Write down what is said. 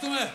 não é?